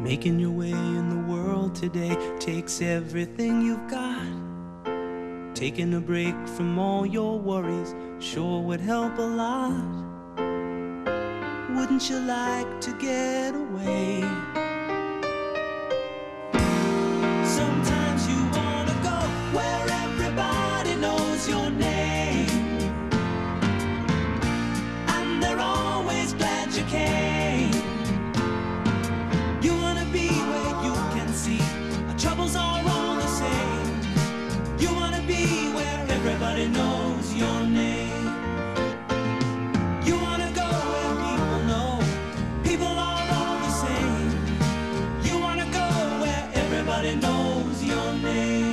Making your way in the world today takes everything you've got. Taking a break from all your worries sure would help a lot. Wouldn't you like to get away? Sometimes you wanna go where everybody knows your name. see our troubles are all the same. You wanna be where everybody knows your name. You wanna go where people know people are all the same. You wanna go where everybody knows your name.